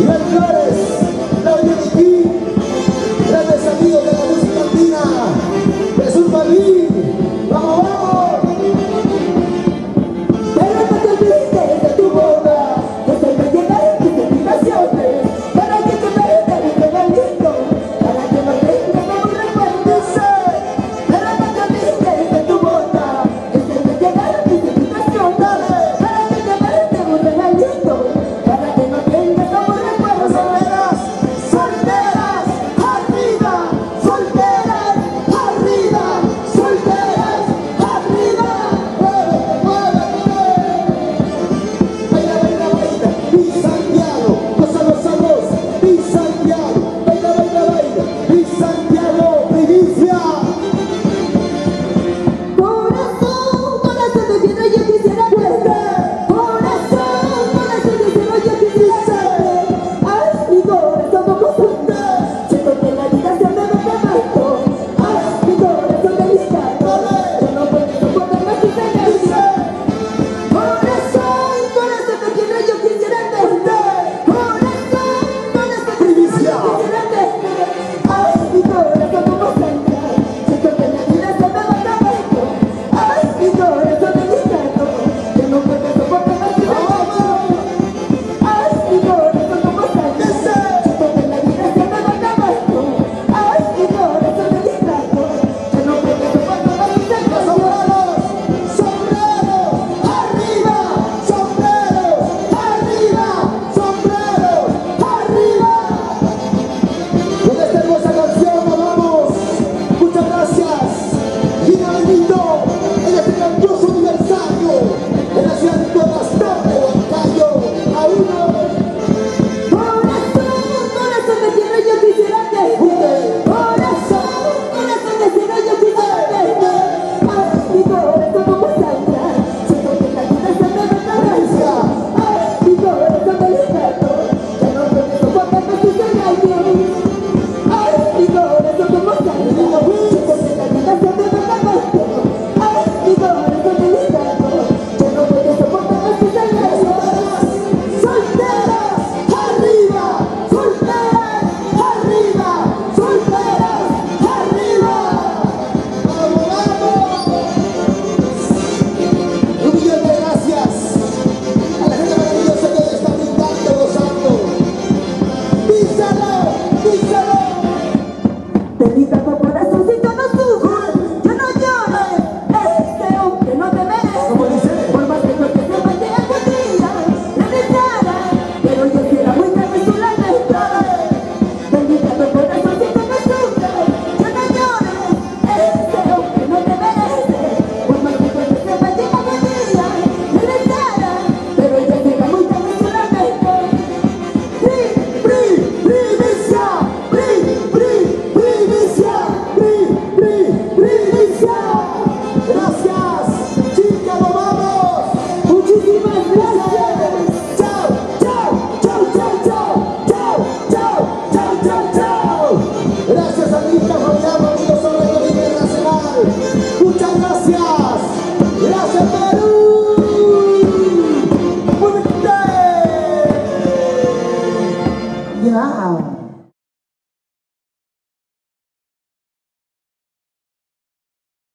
Iván Flores.